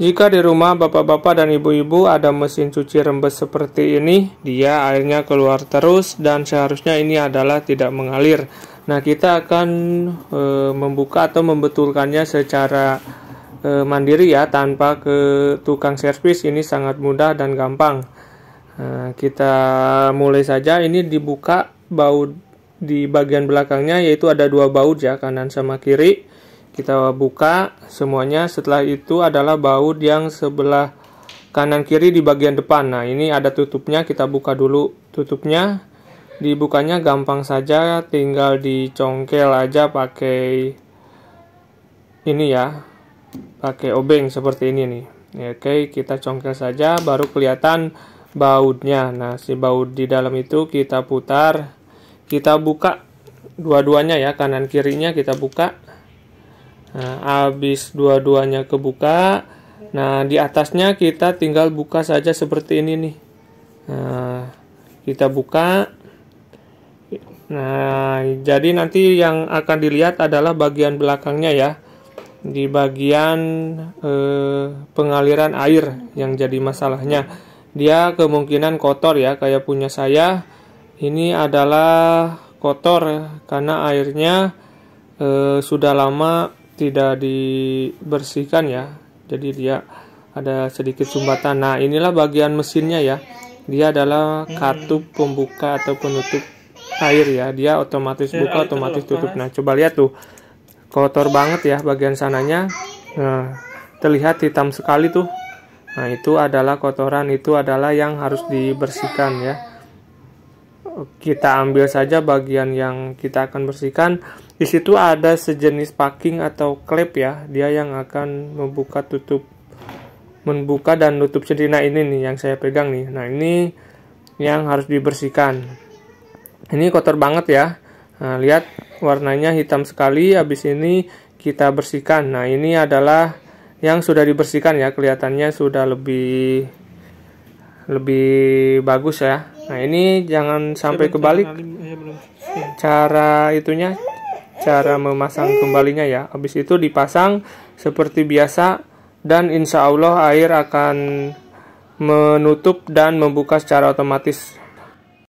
Jika di rumah bapak-bapak dan ibu-ibu ada mesin cuci rembes seperti ini, dia airnya keluar terus dan seharusnya ini adalah tidak mengalir. Nah, kita akan e, membuka atau membetulkannya secara e, mandiri ya, tanpa ke tukang servis. Ini sangat mudah dan gampang. Nah, kita mulai saja. Ini dibuka baut di bagian belakangnya, yaitu ada dua baut ya, kanan sama kiri kita buka semuanya. Setelah itu adalah baut yang sebelah kanan kiri di bagian depan. Nah ini ada tutupnya. Kita buka dulu tutupnya. Dibukanya gampang saja. Tinggal dicongkel aja pakai ini ya. Pakai obeng seperti ini nih. Oke kita congkel saja baru kelihatan bautnya nah si baut di dalam itu kita putar. Kita buka dua-duanya ya. Kanan kirinya kita buka Nah, habis dua-duanya kebuka, nah di atasnya kita tinggal buka saja seperti ini nih. Nah, kita buka. Nah, jadi nanti yang akan dilihat adalah bagian belakangnya ya. Di bagian eh, pengaliran air yang jadi masalahnya. Dia kemungkinan kotor ya, kayak punya saya. Ini adalah kotor karena airnya eh, sudah lama tidak dibersihkan ya. Jadi dia ada sedikit sumbatan. Nah inilah bagian mesinnya ya. Dia adalah katup pembuka atau penutup air ya. Dia otomatis buka otomatis tutup. Nah coba lihat tuh. Kotor banget ya bagian sananya. Nah terlihat hitam sekali tuh. Nah itu adalah kotoran. Itu adalah yang harus dibersihkan ya kita ambil saja bagian yang kita akan bersihkan di situ ada sejenis packing atau klep ya, dia yang akan membuka tutup membuka dan nutup sendiri. Nah, ini nih yang saya pegang nih. Nah, ini yang harus dibersihkan. Ini kotor banget ya. Nah, lihat warnanya hitam sekali. Habis ini kita bersihkan. Nah, ini adalah yang sudah dibersihkan ya. Kelihatannya sudah lebih lebih bagus ya. Nah, ini jangan sampai kebalik. Cara itunya cara memasang kembalinya ya. Habis itu dipasang seperti biasa dan insya Allah air akan menutup dan membuka secara otomatis